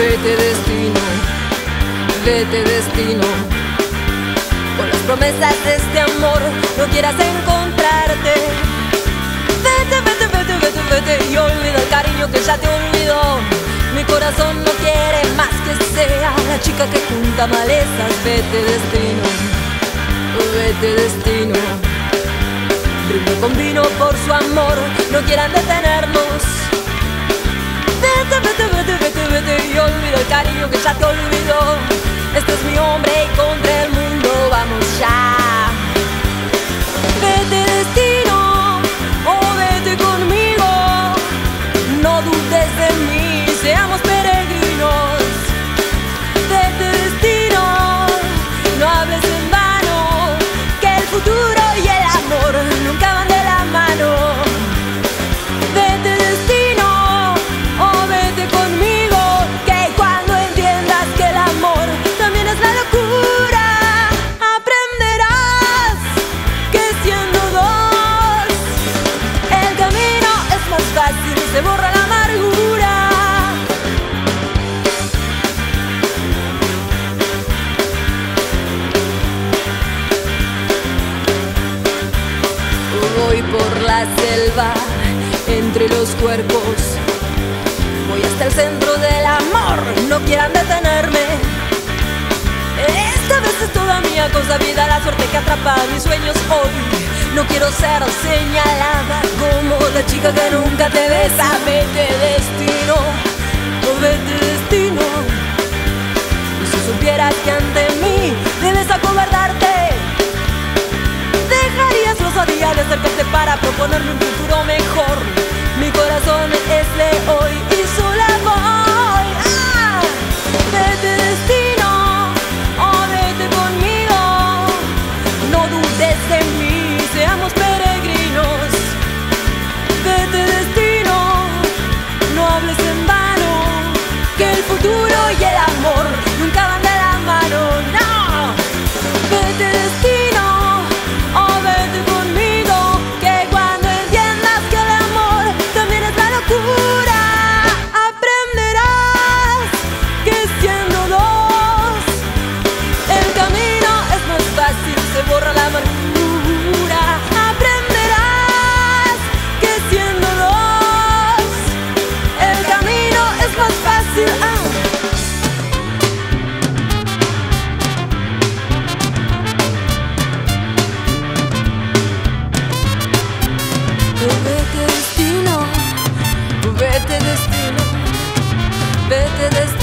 Vete destino, vete destino. Con las promesas de este amor no quieras encontrarte. Vete, vete, vete, vete, vete y olvida el cariño que ya te olvidó. Mi corazón no quiere más que sea la chica que junta malezas. Vete destino, vete destino. Brindo con vino por su amor, no quieran detenernos. Cariño que ya te olvidó. Este es mi hombre y contra selva entre los cuerpos. Voy hasta el centro del amor, no quieran detenerme. Esta vez es toda mía, cosa vida, la suerte que atrapa mis sueños hoy. No quiero ser señalada como la chica que nunca te besa. Vete destino, oh, vete destino. Si supieras que ante para proponerme un futuro mejor. Vete destino, vete destino.